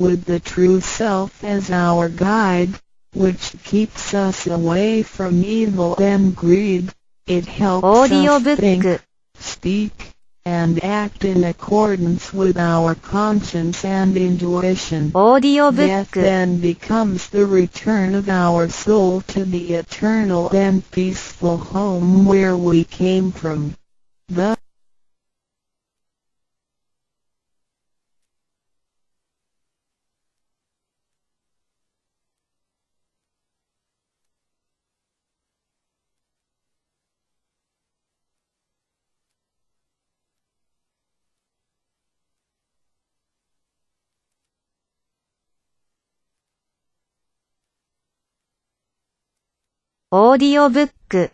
with the true self as our guide, which keeps us away from evil and greed. It helps us think, speak, and act in accordance with our conscience and intuition. Death then becomes the return of our soul to the eternal and peaceful home where we came from. Thus オーディオブック。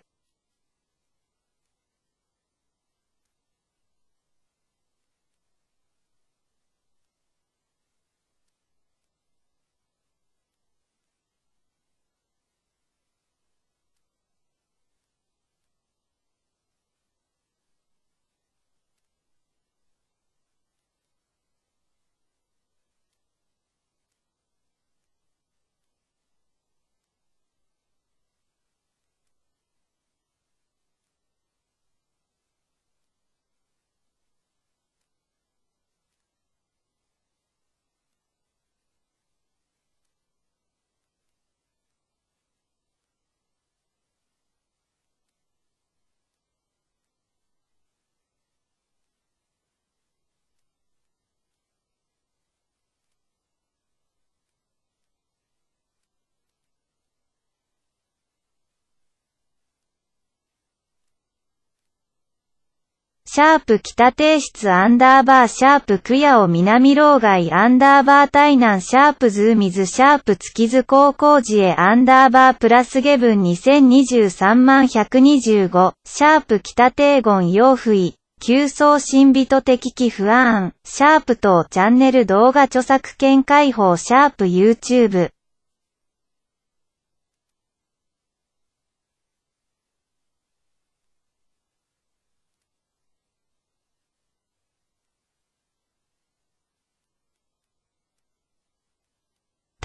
シャープ北提出アンダーバーシャープクヤオ南老害アンダーバー対南シャープズーミズシャープ月津高校時へアンダーバープラスゲブン2023万125シャープ北帝言洋不意急走新人的寄不安シャープ等チャンネル動画著作権開放シャープ YouTube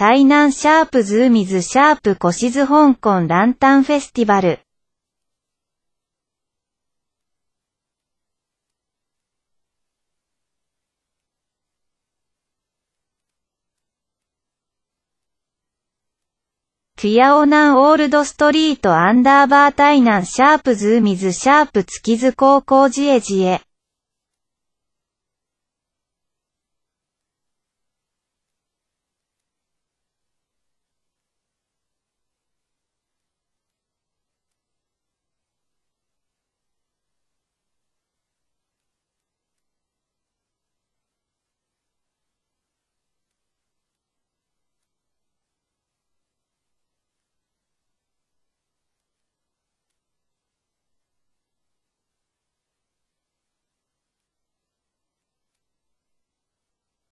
台南シャープズーミズシャープコシズ香港ランタンフェスティバル。クィアオナンオールドストリートアンダーバー台南シャープズーミズシャープ月津高校ジエジエ